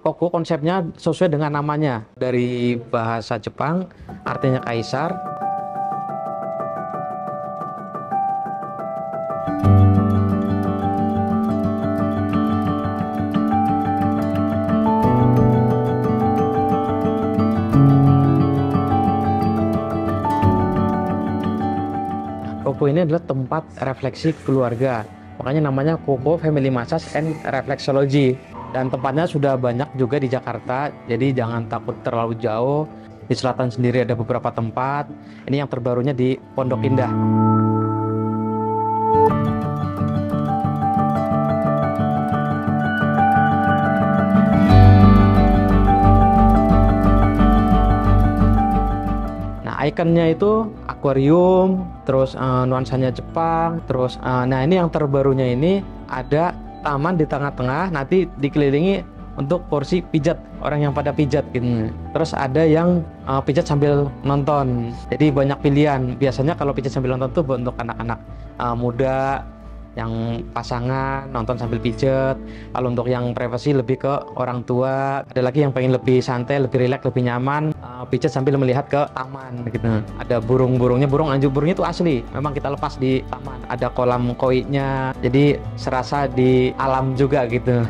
Koko konsepnya sesuai dengan namanya. Dari bahasa Jepang artinya kaisar. Koko ini adalah tempat refleksi keluarga. Makanya namanya Koko Family Massage and Reflexology. Dan tempatnya sudah banyak juga di Jakarta. Jadi jangan takut terlalu jauh. Di selatan sendiri ada beberapa tempat. Ini yang terbarunya di Pondok Indah. Nah, ikonnya itu akuarium, terus eh, nuansanya Jepang, terus eh, nah ini yang terbarunya ini ada taman di tengah-tengah, nanti dikelilingi untuk porsi pijat orang yang pada pijat gitu. Terus ada yang eh, pijat sambil nonton. Jadi banyak pilihan. Biasanya kalau pijat sambil nonton tuh untuk anak-anak eh, muda yang pasangan nonton sambil pijet. Kalau untuk yang privasi lebih ke orang tua. Ada lagi yang pengen lebih santai, lebih rileks, lebih nyaman, uh, pijet sambil melihat ke taman gitu. Ada burung-burungnya, burung anjing burungnya itu asli. Memang kita lepas di taman. Ada kolam koinya. Jadi serasa di alam juga gitu.